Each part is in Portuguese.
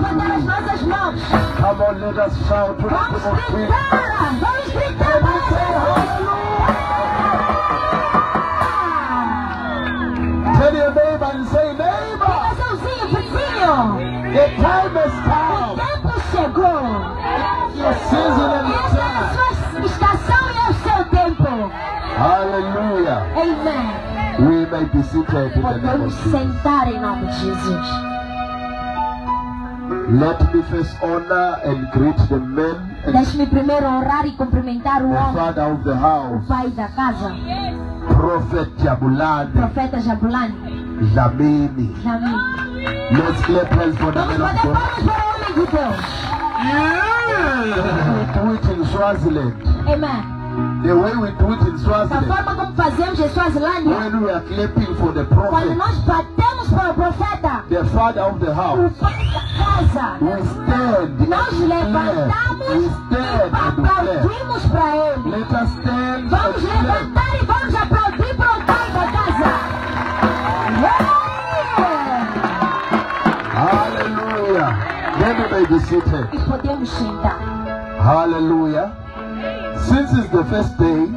levantar as nossas mãos. Come on, let us shout Vamos gritar, vamos gritar para Tell your neighbor and say, neighbor, Diga sozinho, vizinho. the time has O come. tempo chegou. Your season and your é a time. sua estação e é o seu tempo. Hallelujah. Amen. We may be seated in the name of Jesus. sentar em nome de Jesus. Let me first honor and greet the men Deixe-me primeiro honrar e cumprimentar o homem, father of the o house, pai da casa, Prophet Jabulani profeta Jabulani. Lamini. Amém. Let's clap hands for the Vamos man of God. palmas para o homem de Deus. We do it in Swaziland. Amém. The way we do it in Da Swaziland, forma como fazemos em Suazilândia, when we are clapping for the quando prophet, nós batemos para o profeta, the father of the o house, pai da casa, we stand nós levantamos We e stand and declare. aplaudimos para ele. Let us stand and Vamos levantar e vamos aplaudir para o pai da casa. Yeah! Hallelujah. Then we may be seated. E podemos sentar. Hallelujah. Since it's the first day,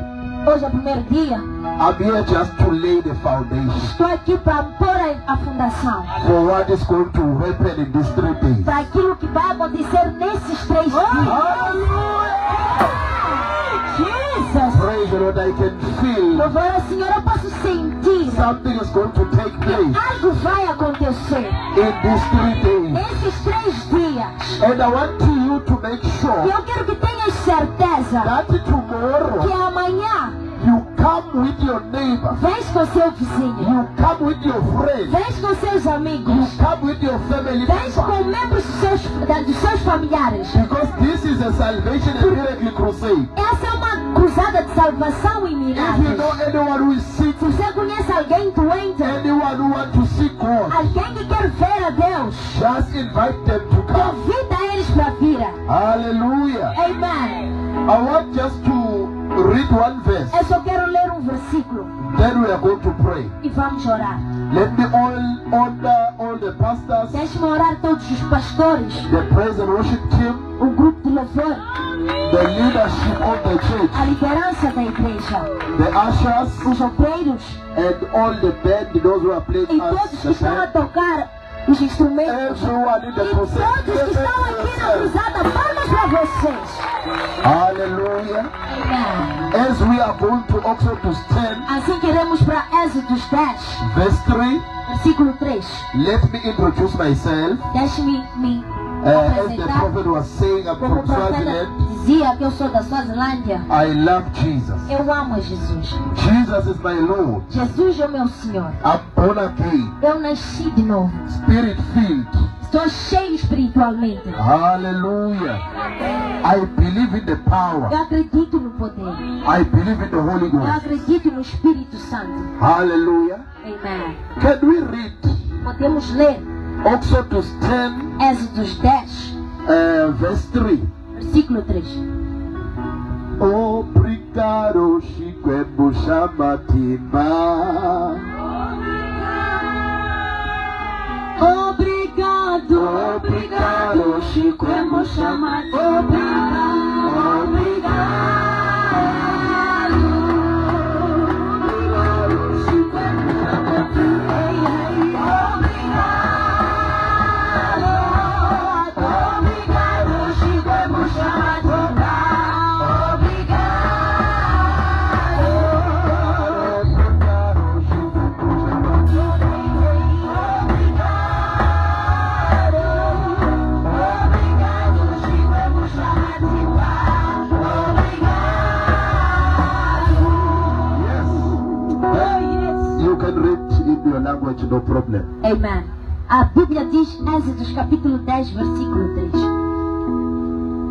Hoje é o primeiro dia. I'm here just to lay the foundation Estou aqui para pôr a, fundação. for what is going to happen in these three days. Para aquilo que vai acontecer nesses três dias. The Lord. I can feel Louvor ao Senhor, eu posso sentir. something is going to take place Algo vai acontecer in these three days. nesses três dias. And I want you to make E sure eu quero que tenhas certeza that que tomorrow amanhã you come with your neighbor, vens com seu vizinho, you come with your friend, vens com seus you amigos, come with your family vens com membros dos seus, dos seus familiares. Because this is a salvation and miracle crusade. Essa cruzada de salvação e If you milagres. know anyone who is sick, Se você conhece alguém doente, anyone who wants to see God, alguém que quer ver a Deus, just invite them to come. convida eles para vir. Hallelujah. Amen. I want just to read one verse. Eu só quero ler um versículo Then we are going to pray. e vamos orar. Let me all honor all the pastors, Deixe-me orar todos os pastores, the praise and worship team, o grupo louvor, the leadership of the church, a liderança da igreja, the ushers, os obreiros and all the band, those who are playing e todos que estão a tocar os instrumentos. everyone in the E todos que estão aqui na cruzada, palmas para vocês. Amen. As we are going to Exodus 10, Assim queremos para Êxodos 10, verse 3, versículo 3. let me introduce myself. Deixe-me me As the apresentar. prophet was saying, I'm Como o profeta Swaziland. dizia que eu sou da Suazilândia, I love Jesus. eu amo Jesus. Jesus is my Lord. Jesus é o meu Senhor. I'm born again, Eu nasci de novo. spirit filled. Estou cheio espiritualmente. Hallelujah. I believe in the power. Eu acredito no poder. I believe in the Holy Eu Ghost. acredito no Espírito Santo. Hallelujah. Amém. Can we read Podemos ler Exodus 10, Êxodos 10, uh, verse 3? versículo 3. Obrigado, Chico Chamatima. Obrigado, Obrigado, Chico chamado. Obrigado, obrigado. Obrigado, in your language, no problem. Amém. A Bíblia diz, Êxodos capítulo 10, versículo 3.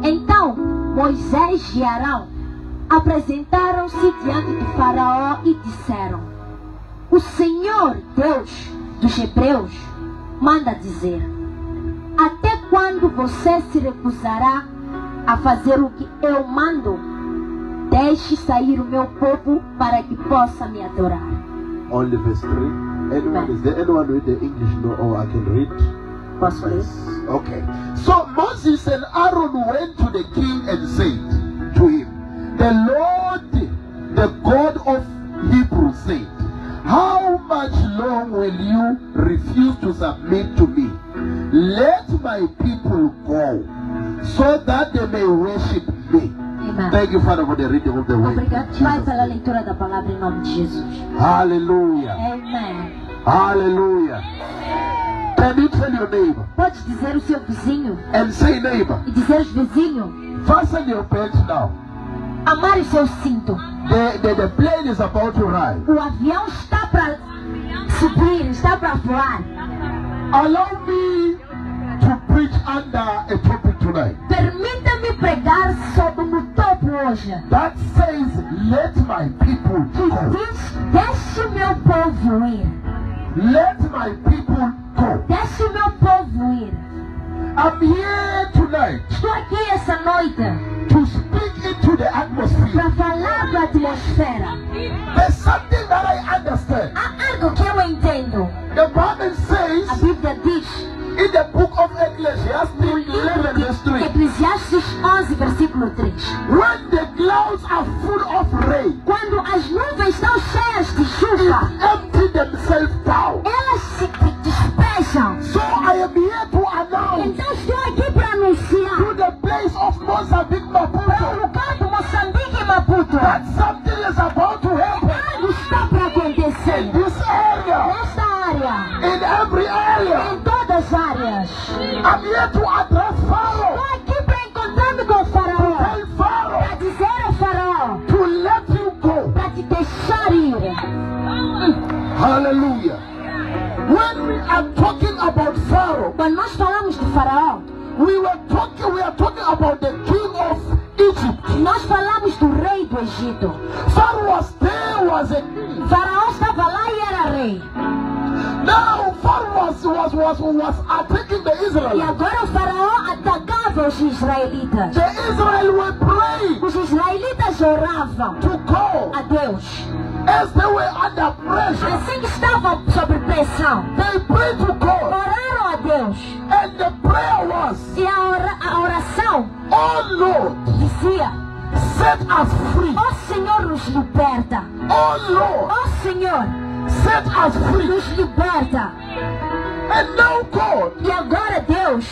Então Moisés e Arão apresentaram-se diante de Faraó e disseram: O Senhor, Deus dos Hebreus, manda dizer: Até quando você se recusará a fazer o que eu mando? Deixe sair o meu povo para que possa me adorar. Only verse 3. Anyone, is there anyone with the English no, or I can read? Posso ler? Okay. So Moses and Aaron went to the king and said to him, The Lord, the God of Hebrews said, How much long will you refuse to submit to me? Let my people go so that they may worship me. Amen. Thank you, Father, for the reading of the word. Obrigado, Pai, pela leitura da palavra em nome de Jesus. Hallelujah. Amen. Hallelujah. Can you tell your neighbor Pode dizer o seu vizinho and say, neighbor, e dizer aos vizinhos, fasten your belt now. amare o seu cinto. The, the, the plane is about to rise. O avião está para subir, está para voar. Allow me to preach under a topic tonight Permita-me pregar sobre hoje. That says, Let my people go. Let my people go. I'm here tonight Estou aqui essa noite to speak into the atmosphere. para falar da atmosfera. There's something that I understand. Há algo que eu entendo. The Bible A says Bíblia diz in the book of Ecclesiastes no livro 11 verse 3 de Eclesiastes 11, versículo 3. when the clouds are full of rain, Quando as nuvens estão cheias de chuva, empty themselves down. elas se despejam. So I am here to announce Então estou aqui para anunciar to the place of Mozambique, para o Maputo, lugar de Moçambique e Maputo. that I'm here to address Estou aqui para encontrar-me com o faraó. Para dizer ao faraó, to let you go. para te deixar ir. Hallelujah. When we are talking about Pharaoh, Quando nós falamos de faraó, we were talking, we are talking about the king of Egypt. nós falamos do rei do Egito. Pharaoh was was was was attacking the E Israelites. agora o faraó atacava os israelitas. The Israel were praying Os israelitas oravam to God a Deus. as they were under pressure. Assim que estavam sob pressão, They prayed to God, oraram a Deus. and the prayer was, E a, ora- a oração "Oh Lord, dizia: set us free. Ó Senhor, nos liberta. Oh Lord, Ó Senhor, set us free." nos liberta. And now God, E agora Deus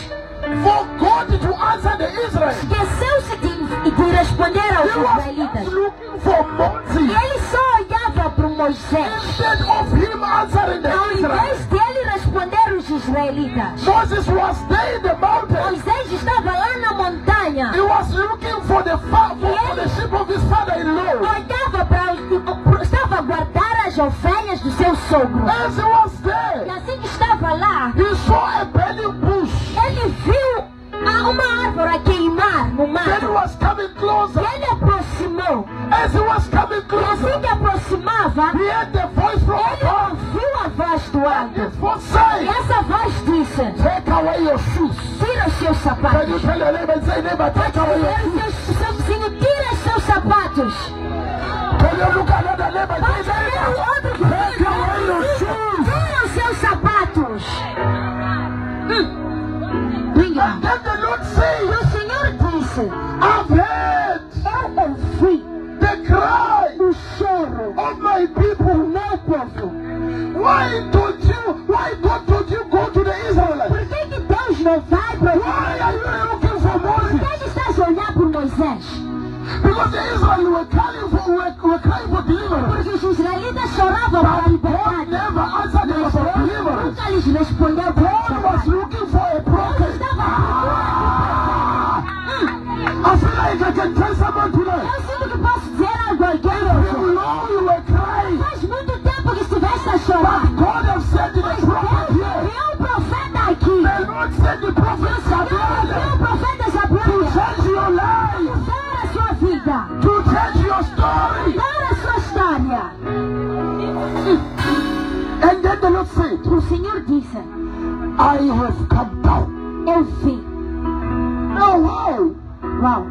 for God to answer the Israelites, esqueceu-se de, de responder aos israelitas. E ele só olhava para o Moisés. instead of him answering the Ao Israelites. invés dele responder os israelitas. Moses was there in the mountain. Moisés estava lá na montanha. He was looking for the for, for the sheep of his father-in-law. Olhava para estava a guardar as ovelhas do seu sogro. As he was E there, assim que estava lá, he saw a burning bush. ele viu a- uma árvore a queimar no was coming E closer. ele aproximou. As he was coming E assim closer, que aproximava, he heard the voice from ele ouviu a voz do alto. E essa voz disse: Take away your shoes. Tira os seus Can you sapatos. tell your neighbor say, neighbor, take away your shoes? seu, vizinho: Tira os seus sapatos. Can you look another neighbor say, take away your shoes? Deliverance. Nunca lhes respondeu para Wow.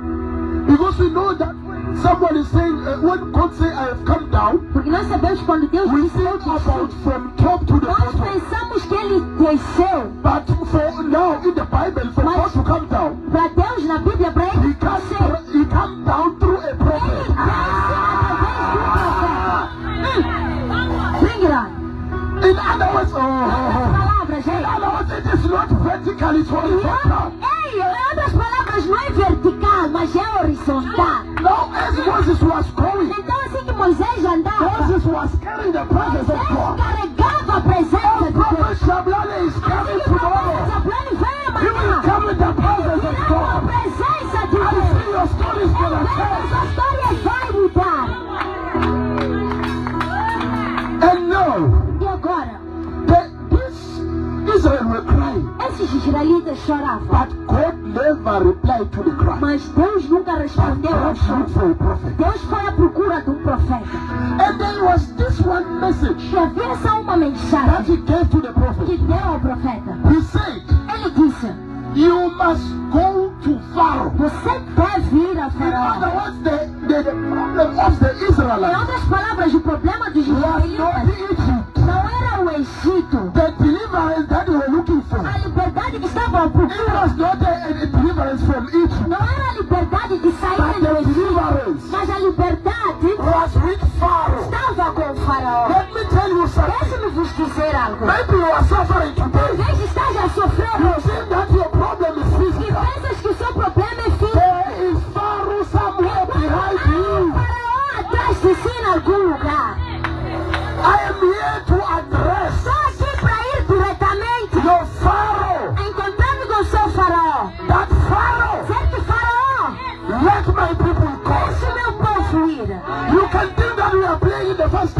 Because we know that when someone is saying, uh, when God says, I have come down, Porque nós sabemos quando Deus we about from top to the nós bottom. pensamos que ele desceu, But for now, in the Bible, for Mas- para Deus na Bíblia, para ele He comes, desceu. desce através do prophet. profeta. Singular. In other words, oh, oh, oh. Palavra. In other words, it is not vertical, it's horizontal é horizontal. Now, as Moses was going, Então, assim que Moisés andava, Moses was carrying the presence of Moisés God. carregava a presença de Deus. Prophet Shablane is coming tomorrow. Zablani vem He will amanhã. come with the presence of Virá com a God. presença de I Deus. see your stories gonna change. Essa história vai mudar. And now, E agora? the, this Israel were crying, Esses israelitas choravam. but God the. Mas Deus nunca respondeu ao God choro. looked for a prophet. Deus foi à procura de um profeta. And there was this one message E havia só uma that mensagem he gave to the que deu ao profeta. He said, Ele disse, You must go to Pharaoh. você deve ir a In Faraó. other words, the, the, the problem of the Em Israelites outras palavras, o problema dos israelitas não era o Egito. The deliverance that they were looking for. A liberdade que estavam à It was not a deliverance from Egypt, não era a liberdade de but sair do the Egito, mas a liberdade was with Pharaoh. estava com o Faraó. Let me tell you something. Deixe-me vos dizer algo. Maybe you are suffering today. Talvez esteja a can think that we are playing the first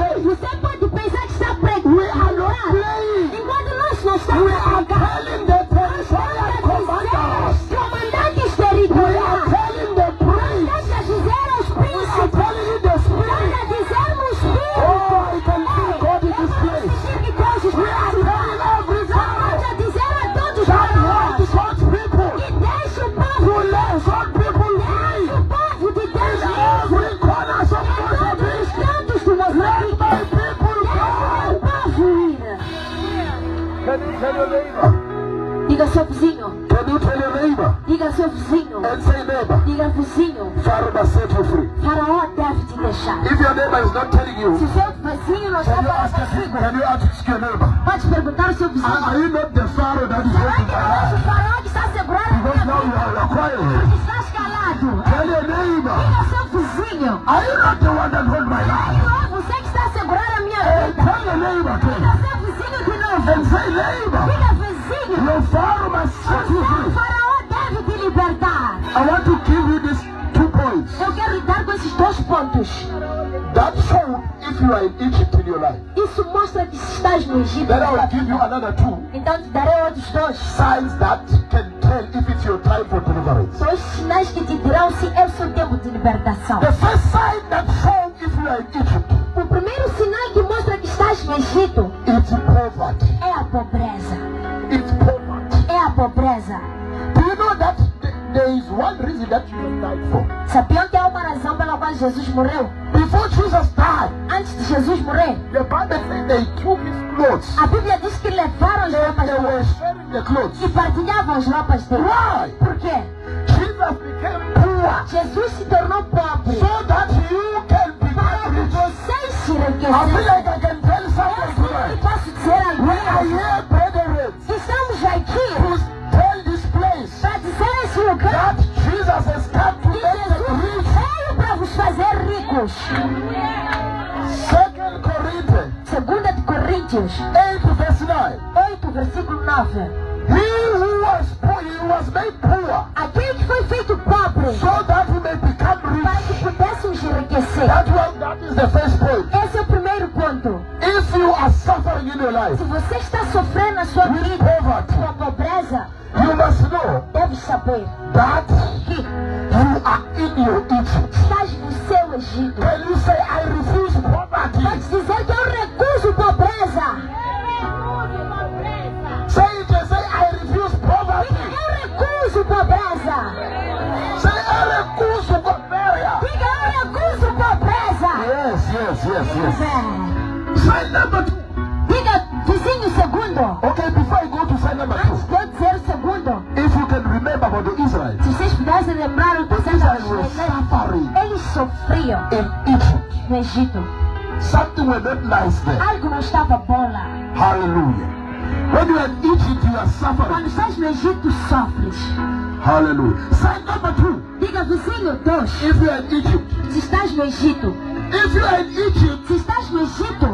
neighbor. diga vizinho, Pharaoh must set you free. faraó deve te deixar. If your neighbor is not telling Se you, o seu vizinho não está falando consigo, can you ask your neighbor? pode perguntar ao seu vizinho. are you not the Pharaoh that is Será que não és o faraó que está segurando a Because now minha you vida? Porque estás calado. Tell your neighbor. Diga ao seu vizinho. Are you not the one that hold my life? Não é você que está segurando a minha vida. tell your neighbor Diga ao seu vizinho de novo. And say neighbor. Diga vizinho. Your Pharaoh must set you free. I want to give you these two points. Eu quero lidar com esses dois pontos. That show if you are in Egypt in your life. Isso mostra que estás no Egito. Then I will give you another two Então te darei outros dois. signs that can tell if it's your time for deliverance. Dois sinais que te dirão se é o seu tempo de libertação. The first sign that shows if you are in Egypt, O primeiro sinal que mostra que estás no Egito it's poverty. é a pobreza. It's poverty. É a pobreza. Sabiam que há uma razão pela qual Jesus morreu? Before Jesus died, Antes de Jesus morrer, the Bible says they took his clothes. a Bíblia diz que levaram as roupas They were dele sharing the clothes. e partilhavam as roupas dele. Why? Por quê? Jesus became poor Jesus se tornou pobre so that you can para que rich. vocês se I feel enriquecessem. like I can tell Eu que tonight. posso dizer a We are here, brethren, Estamos aqui lugar that Jesus has come to que rich. veio para vos fazer ricos. Second Corinthians Segunda de Coríntios 8 verse 9. 8, versículo 9. He who was poor, he was made poor Aquele que foi feito pobre so that he may become para rich. que pudéssemos enriquecer. That was that is the first point. Esse é o primeiro ponto. If you are suffering in your life Se você está sofrendo na sua vida com saber that you are in your Egito. Something were not nice there. Algo não estava bom lá. Hallelujah. When you are in Egypt, you are suffering. Quando estás no Egito, sofres. Hallelujah. Sign number two. Diga vizinho dois. If you are in Egypt, Se estás no Egito, if you are in Egypt, se estás no Egito,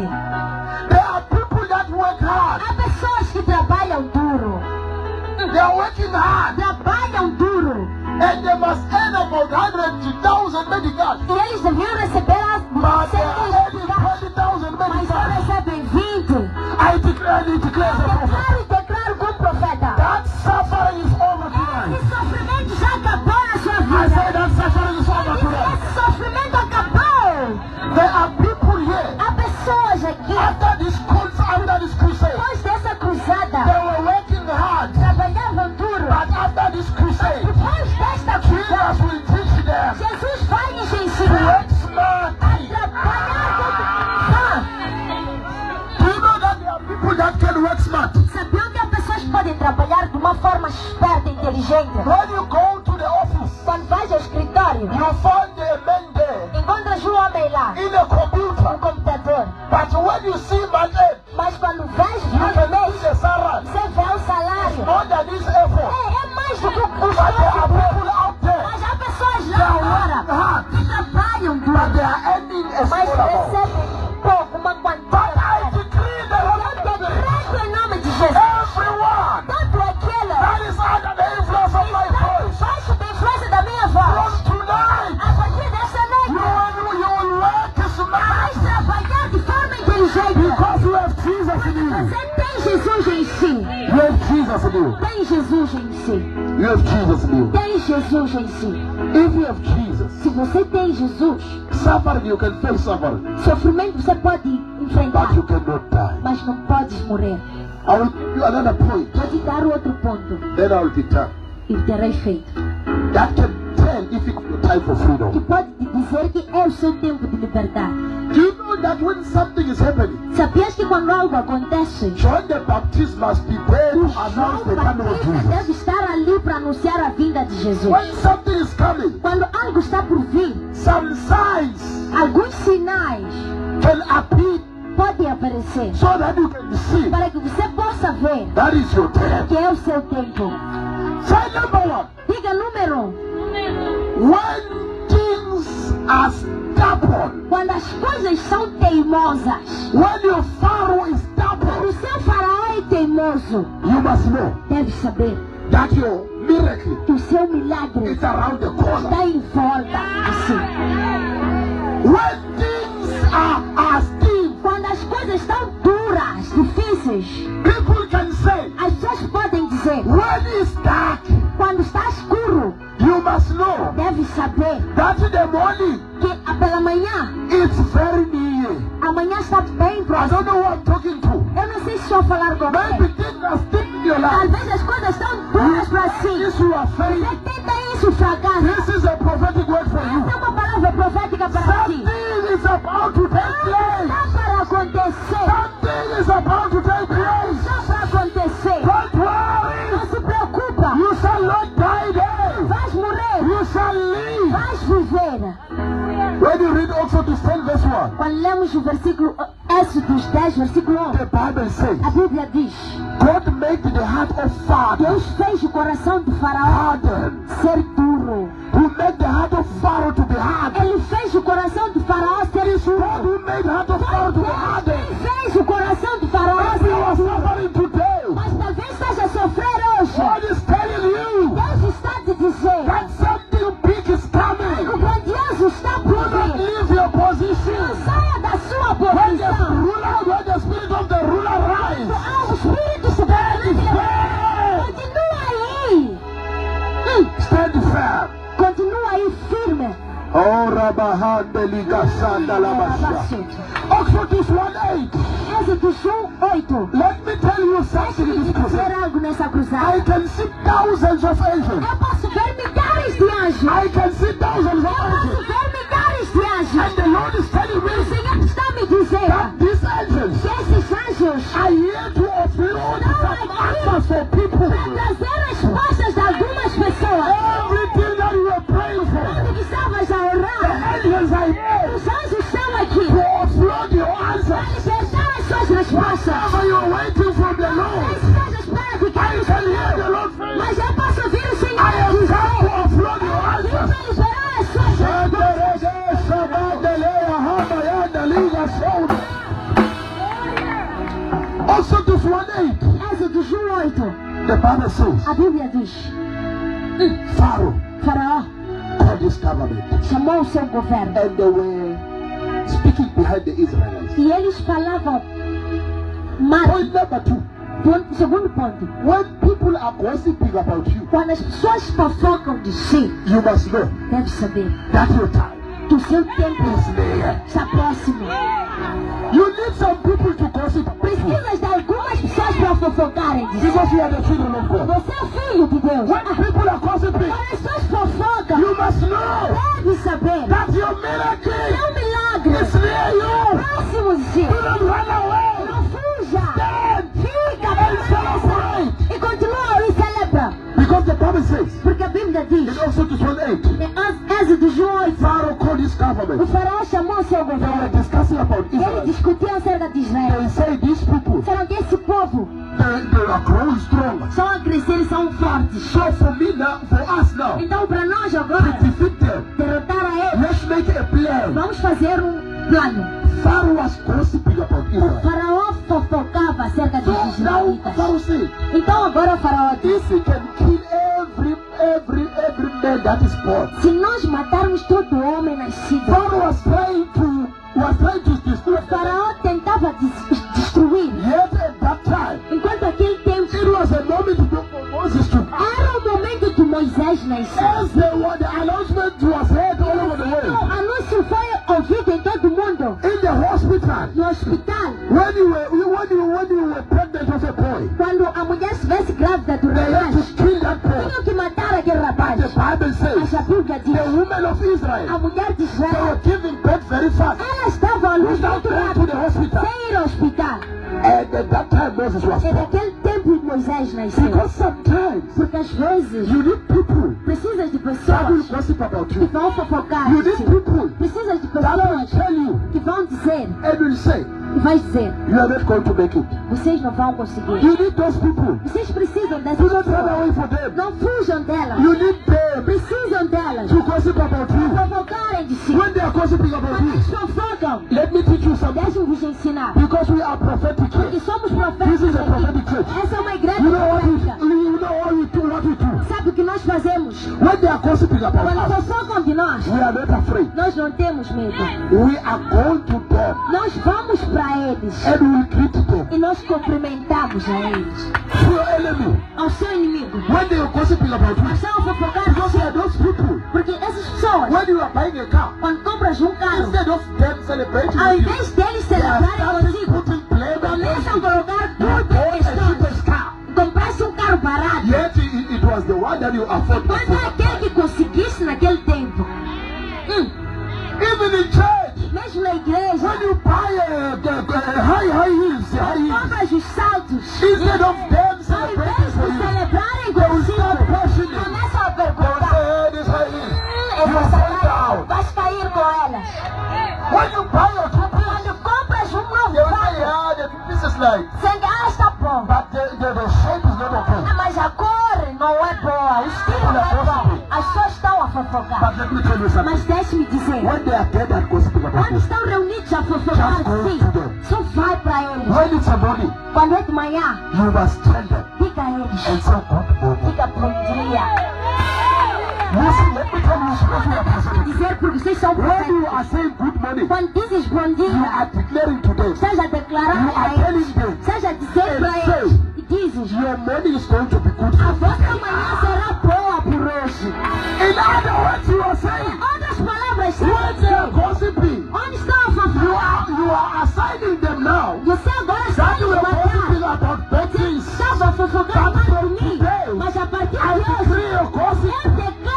elefante. There are people that work hard. Há pessoas que trabalham duro. They are working hard. Trabalham duro. And they must earn about 100,000 medicals. E eles deviam receber as But they are earning centos 20,000 mas só recebem 20. I declare and declare the prophet. After this after this crusade, depois dessa cruzada, they were working hard. trabalhavam duro. But after this crusade, Depois desta cruzada, Jesus will teach them Jesus vai nos ensinar work smart? Sabiam que há pessoas que podem trabalhar de uma forma esperta e inteligente? When you go to the office, Quando vais ao escritório, you you can face suffering, sofrimento você pode enfrentar, but you cannot die. mas não podes morrer. I will give you another point, Vou te dar outro ponto then I will be done. e terei feito. That can tell if it's your time for Que freedom. pode te dizer que é o seu tempo de liberdade. Do you know that when something is happening, Sabias que quando algo acontece, John the Baptist must be there to João announce the coming of Batista deve Jesus? estar ali para anunciar a vinda de Jesus. When something is coming, Quando algo está por vir, some signs alguns sinais can appear podem aparecer so that you can see para que você possa ver that is your time. que é o seu tempo. Sign number one. Diga número um. When things are stubborn, Quando as coisas são teimosas, when your Pharaoh is stubborn, o seu faraó é teimoso, you must know. Deve saber. That your miracle que o seu milagre is around the corner. está em volta. Si. When things are, are still, Quando as coisas estão duras, difíceis, people can say, as pessoas podem dizer, when it's dark, quando está escuro, you must know deve saber that the morning pela manhã, it's very near. amanhã está bem I próximo. don't know I'm talking to. Eu não sei se estou a falar com Maybe things are still in your life. Talvez as coisas estão duras para si. This you are failing. Você tenta isso, fracasso. This is a prophetic word for you. Essa é uma palavra profética para ti. Something is about to take place. Está para acontecer. Something is about to take place. When you read also to 10 verse 1, Quando lemos o versículo Êxodos 10, versículo 1, the Bible says, a Bíblia diz: God made the heart of Pharaoh Deus fez o coração de Faraó ser duro. Who made the heart of Pharaoh to be hardened. Ele fez o coração de Faraó ser God duro. who made the heart of Pharaoh to be Deus When o Espírito. Continua aí. Stand firm. Continua aí firme. Oh, Rabahande Ligasanda Labasha. Exodus 1 8. Êxodos 1, 8. Let me tell you something in this eu crusade. I can see thousands of angels. Eu posso ver milhares de anjos. I can see thousands Eu of posso angels. ver milhares de anjos. And the Lord is telling O me Senhor está perceba that these angels esses anjos are here to offload some answers for people. para trazer respostas de algumas pessoas. Everything that you were praying Tudo for, que estavas a the orar, angels are here os anjos estão aqui to offload your para answers. libertar as suas respostas. Whatever you're waiting One eight, Êxodo 8, the Bible says, a Bíblia diz, Pharaoh Faraó called his government chamou o seu governo. And they were speaking behind the Israelites. e eles falavam, mas, Point number two, ponto, segundo ponto, when people are gossiping about you, quando as pessoas fofocam de si, you must know deve saber that your time que o seu tempo está próximo. You need some people to gossip Precisas de algumas pessoas para fofocarem because you are the children of God. Você é filho de Deus. When people are gossiping, Quando as pessoas fofocam, you must know deve saber that your miracle Seu milagre is near you. próximo de away. Não fuja. Stand Fica, and celebrate. Because the Bible says, Porque a Bíblia diz, in also to 8, em Êxodo 8, Pharaoh called his o government. faraó chamou seu They were governo. discussing about Ele Israel. discutiu acerca de They Israel. say these people, Disseram que esse povo they, they are growing strong. são a crescer são fortes. So for me now, for us now, Então, para nós to agora, defeat them, derrotar a eles, let's make a plan. vamos fazer um plano. Pharaoh was gossiping about O Israel. faraó fofocava acerca dos israelitas. Pharaoh said, Então agora o faraó disse, every, every, every man that is born, se nós matarmos todo homem nascido, Pharaoh was trying to, was trying to destroy o faraó tentava des- destruir. Yet at that time, Enquanto aquele tempo it was a moment Moses to era o momento de Moisés nascer. Hospital, when you were when you when you were pregnant of a boy, quando a mulher estivesse grávida do rapaz, to kill that boy. tinham que matar aquele But rapaz. the Bible says a Bíblia the diz, women of a mulher de they were giving birth very fast ela estava à luz muito going to the rápido, hospital. sem ir ao hospital. And at that time Moses was born. naquele tempo Moisés nasceu. Because sometimes Porque às vezes you need people precisas de that will gossip about que you. vão fofocar. You need people Precisas de that will pessoas tell you que dizer, and will say e vai dizer, you are not going to make it. vocês não vão conseguir. You need those people. Vocês precisam dessas Do not run away from them. Não fujam delas. You need them Precisam delas. to gossip about you. Fofocarem de si. When they are gossiping about Quando you, eles fofocam, let me teach you something. deixem vos ensinar. Because we are prophetic Porque somos This profetas is a prophetic church. Essa é uma igreja You know profética. what nós fazemos? When they are gossiping about Quando fofocam de nós, we are not afraid. nós não temos medo. We are going to them Nós vamos para eles and we greet them. e nós cumprimentamos a eles. To your enemy, Ao seu inimigo. when they are gossiping about you, Estão because they are those people. Porque essas pessoas, When you are buying a car, quando compras um carro, instead of them celebrating ao invés deles celebrarem contigo, on começam a colocar bought em car. Compraste um carro barato, Yet was the one that you afford mas é aquele que conseguiste naquele tempo. Hum, Even in church, mesmo na igreja, when you buy a, a, a high high heels, high heels, os saltos. instead of them Ao celebrating for you, celebrarem they will start pushing it. começam a They will perguntar. say, this high heels. Hum, You fall down. vais cair com elas. When you buy two piece, Quando compras um they novo will say, yeah, the two piece is like, você gasta bom. but the, the, the shape fofocar. Mas deixe-me dizer. Quando estão reunidos a fofocar, sim, só vai para eles. Quando é de manhã, diga a eles. Diga bom dia. Dizer porque vocês são profetas. Quando dizes bom dia, seja declarar a eles, seja dizer para eles. E dizes: A vossa manhã será boa por hoje. All those palabras. What they Você está That you are gossiping about Betis. Estava fofocando Mas a partir de hoje. I decree your. Eu declaro.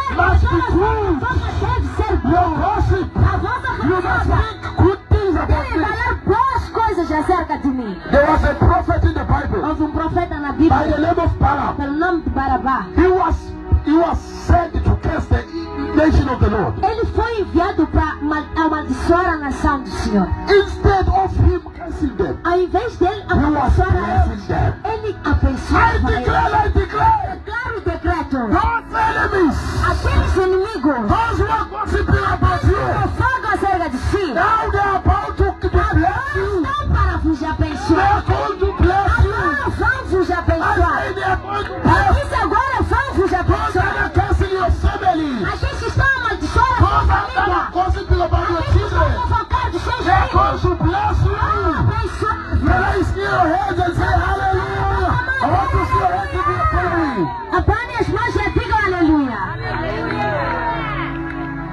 Boas coisas acerca de mim. There was a prophet in the Bible. Houve um profeta na Bíblia. By the name of Balaam. Pelo nome de Barabá. He was he was enviado para amaldiçoar a nação do Senhor. Instead of him cursing them, Ao invés dele amaldiçoar a blessing them. eles, ele I abençoava eles. declare, I declare, Declara o decreto. God's enemies, Aqueles inimigos those who are gossiping about you, fofocam acerca de si. now they are to bless you. Ah, Abençoar. Raise your hands and say hallelujah. I want to see your hands if you're following. Abane as mãos e digam aleluia.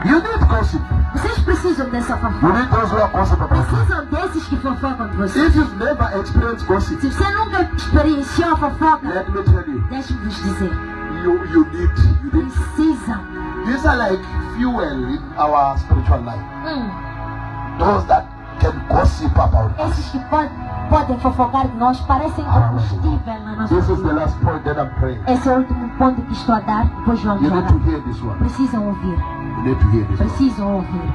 You need gossip. Vocês precisam dessa You fofoca. need those who are gossip about you. Precisam desses que fofocam de vocês. If you've never experienced gossip, Se você nunca experienciou a fofoca, let me tell you, deixe-me dizer. you, you need, you need. Precisam. These are like fuel in our spiritual life. Hum, Those that can gossip about us. esses que podem, podem fofocar de nós parecem combustível na nossa This is the last point that I'm praying. Esse é o último ponto que estou a dar, depois vamos You need orar. to hear this one. Precisam ouvir. You need to hear this one. Precisam ouvir.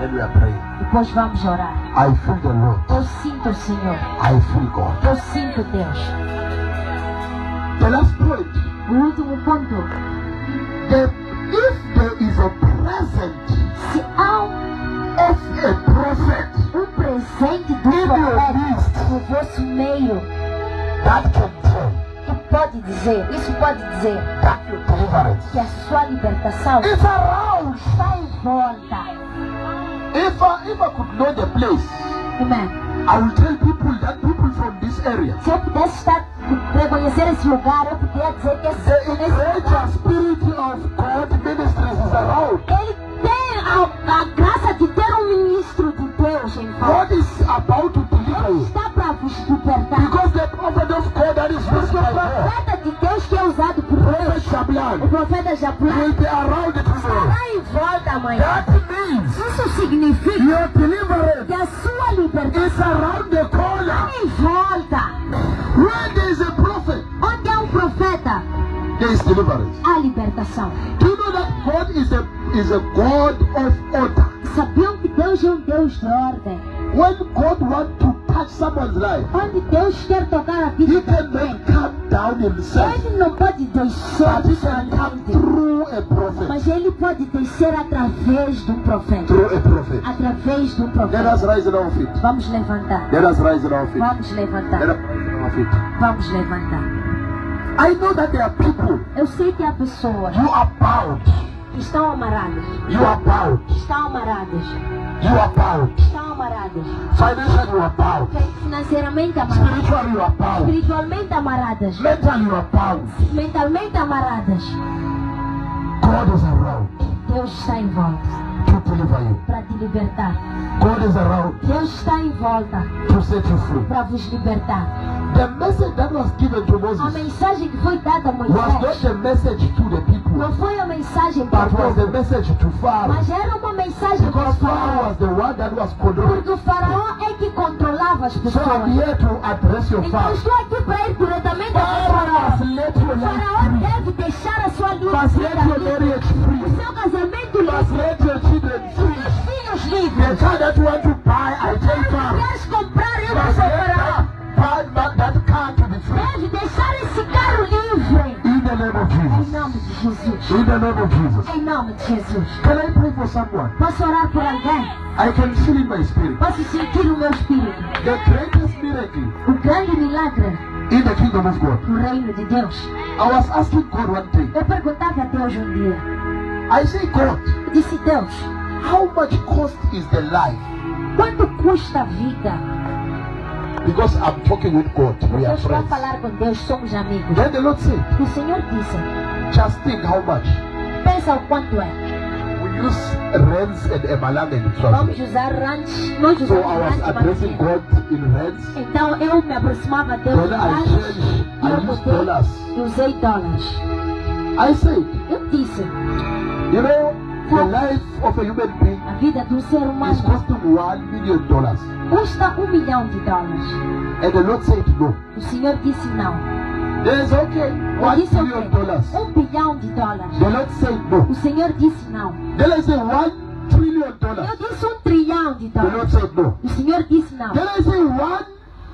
Then we are praying. Depois vamos orar. I feel the Lord. Eu sinto o Senhor. I feel God. Eu sinto Deus. The last point. O último ponto. The, if there is a present Se há um, of a prophet presente do no vosso meio, que pode dizer, isso pode dizer. Que a sua libertação está em volta. If I, if I could know the place, Amém. I will tell people that people from this area, Se eu pudesse estar, reconhecer esse lugar, eu poderia dizer que esse, the greater spirit of God ministries is around. ele tem a, a graça de ter um O profeta Jablá, will be around tomorrow. estará em volta amanhã. That means Isso significa your deliverance que a sua libertação is around the corner. está em volta. Where there is a prophet, Onde há um profeta, there is deliverance. há libertação. Do you know that God is a is a God of order? Sabiam que Deus é um Deus de ordem. When God wants to touch someone's life, Onde Deus quer tocar a vida de alguém, Ele não pode through a prophet. mas Ele pode descer através de um profeta. Through a prophet. Através de um Let us profeta. rise our feet. Vamos levantar. Let us rise our feet. Vamos Let levantar. us rise our feet. Vamos levantar. I know that there are people Eu sei que há pessoas you are bound. que estão amarradas. You are bound. Estão amarradas. You are bound. Estão amarradas. Financially you are bound. Financeiramente amarradas. Spiritually you are bound. Espiritualmente amarradas. Mentally you are bound. Mentalmente amarradas. God is around Deus está em volta para te libertar. God is around Deus está em volta to set you free. para vos libertar. The message that was given to A Moses mensagem que foi dada a was not Moisés the message to the people, não foi a mensagem para o Pharaoh. mas era uma mensagem para o faraó. Porque o faraó é que controlava as So pessoas. your Então estou aqui para ir diretamente ao faraó. O faraó deve deixar a sua your livre. O seu casamento livre. Os seus filhos livres. Se queres comprar, eu Must sou name of Em Jesus. nome de Jesus. In the name of Jesus. Em nome de Jesus. Can I pray for someone? Posso orar por alguém? I can feel in my spirit. Posso sentir o meu espírito. The greatest miracle O grande milagre in the kingdom of God. do reino de Deus. I was asking God one day. Eu perguntava a Deus um dia. I say, God, Eu disse, Deus, how much cost is the life? quanto custa a vida? Because I'm talking with God. We are friends. falar com Deus, somos amigos. Then the Lord said, O Senhor disse, just think how much. pensa o quanto é. We use rands and emalang in Vamos usar ranch, nós So usamos I was ranch addressing God in rands. Então eu me aproximava a Deus Then I changed, I used dollars. usei dólares. I said, Eu disse, you know, the life of a human being a vida de um ser is humano costing one million dollars. custa um milhão de dólares. And the Lord said, no. O Senhor disse não. There's okay, Eu one disse o million quê? dollars. Um bilhão de dólares. The Lord said no. O Senhor disse não. Then I said, one trillion Eu dollars. disse um trilhão de The Lord dólares. said no. O Senhor disse não. Then I say one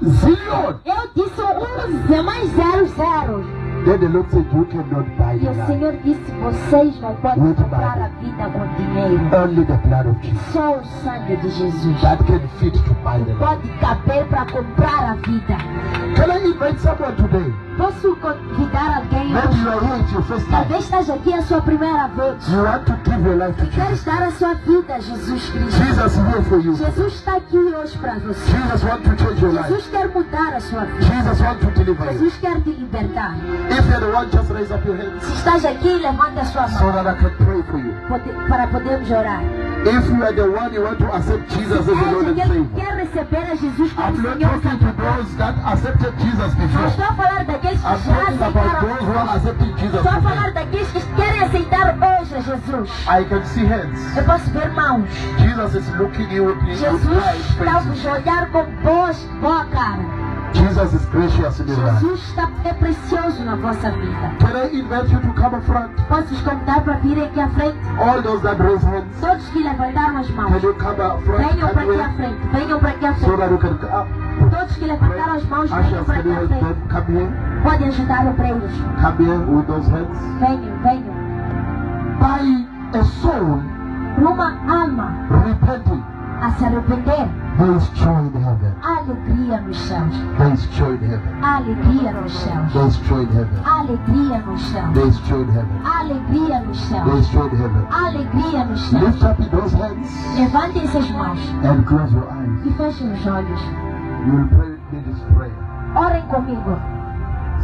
zillion. Eu disse um mais zero zero. Then the Lord said, You cannot buy E o. Senhor disse, vocês não podem comprar a vida com dinheiro. Only the blood of Jesus. Só o sangue de Jesus That can fit to buy the pode caber para comprar a vida. Can I invite someone today? Posso convidar alguém Maybe hoje? you are here, it's your first time. Talvez esteja aqui a sua primeira vez. You want to give your life to Jesus. Queres dar a sua vida a Jesus Cristo. Jesus is here for you. Jesus está aqui hoje para você. Jesus wants to change your life. Jesus quer mudar a sua vida. Jesus wants to deliver you. Jesus quer te libertar. If you're the one, just raise up your hands Se estás aqui, levanta a sua so mão that I can pray for you. para podermos orar. If you are the one you want to accept Jesus as Lord and Savior. quer receber a Jesus como I'm not talking to those that accepted Jesus Não before. estou a falar daqueles que I'm já talking about aceitaram. those who are accepting Jesus Estou before. daqueles que querem aceitar hoje a Jesus. I can see hands. Eu posso ver mãos. Jesus is looking you Jesus está vos a olhar com boas, boa cara. Jesus is gracious in your life. Jesus está, é precioso na vossa vida. Can I invite you to come up front? Posso vos convidar para virem aqui à frente? All those that raise hands, Todos que levantaram as can mãos. you come up front? Venham para aqui à frente. Venham para aqui à so frente. that you can come up. Todos que levantaram as mãos, venham para can aqui à frente. them? Come here. Podem ajudar obreiros. Come here with those hands. Venham, venham. By a soul Por uma alma repenting, a se arrepender, there is joy in heaven. alegria nos céus. There is joy in heaven. Alegria nos céus. There is joy in heaven. Alegria nos céus. There is joy in heaven. Alegria nos céus. is joy in heaven. Alegria nos céus. Lift up those hands Levantem essas mãos and close your eyes. e fechem os olhos. You will pray with me this prayer. Orem comigo.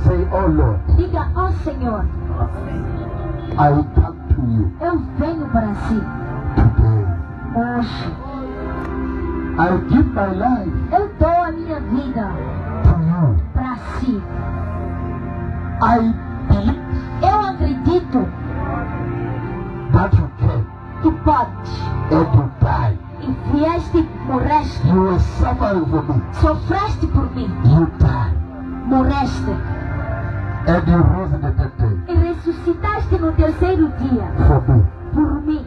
Say, Oh Lord, Diga ao Senhor, I will come to you eu venho para si today. hoje. I give my life Eu dou a minha vida to para si. I believe Eu acredito that you came que podes. and you died. E vieste morreste. You were suffering for me. Sofreste por mim. You died. Morreste. And you rose in the third day E ressuscitaste no terceiro dia. for me. Por mim.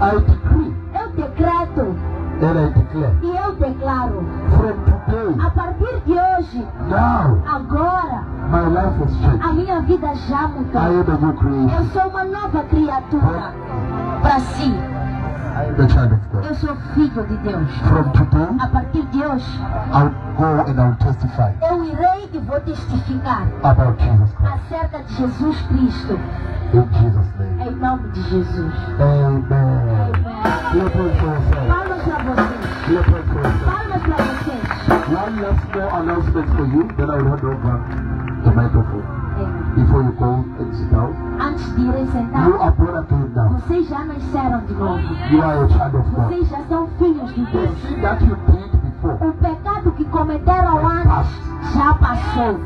I decree Eu decreto I declare e eu declaro. from today, A partir de hoje, now, agora, my life has changed. a minha vida já I mudou. am a new creation. Eu sou uma nova criatura. Para si, I eu sou filho de Deus. From today, A partir de hoje, I'll go and I'll testify eu irei e vou testificar about Jesus Christ. acerca de Jesus Cristo. In Jesus' name. Em nome de Jesus. Amen. Amém. Para vocês. Yourself. Palmas para vocês. One last more announcement for you, then I will hand over the microphone. É, Before you go and sit down. Antes de irem You sentar, are born again now. vocês já nasceram de novo. You are a child of God. Vocês já são filhos de The Deus. sin that you did O pecado que cometeram antes já passou.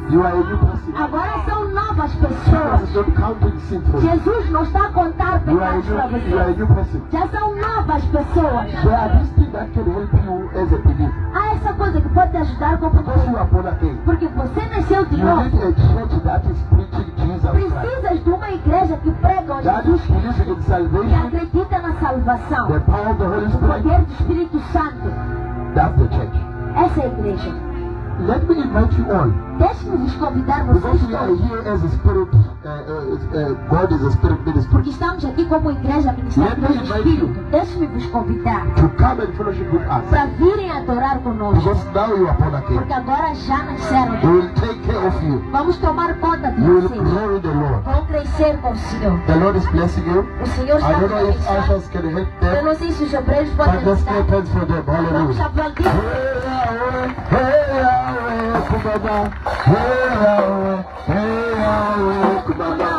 Agora são novas pessoas. Jesus não está a contar pecados para person. Já são novas pessoas. Há essa coisa que pode te ajudar como again. Porque você nasceu de novo. Precisas de uma igreja que prega Jesus que salvation, acredita na salvação. O poder do Espírito Santo. Essa é a igreja. Let me invite you all. Deixe-me vos convidar Because vocês we are todos. here as a spirit, God is a spirit ministry. Porque estamos aqui como igreja ministrando pelo Espírito. Deixe-me vos convidar To come and fellowship with us. para virem adorar conosco. Because now you are born again. Porque agora já nasceram. We will take care of you. Vamos tomar conta de vocês. Vão crescer com o Senhor. The Lord is blessing you. O Senhor está abençoando. Eu não sei se os obreiros podem ajudar. Vamos aplaudir. Hey Yahweh, hey Hey, hey, Hey, oh, hey, oh, Kubaba.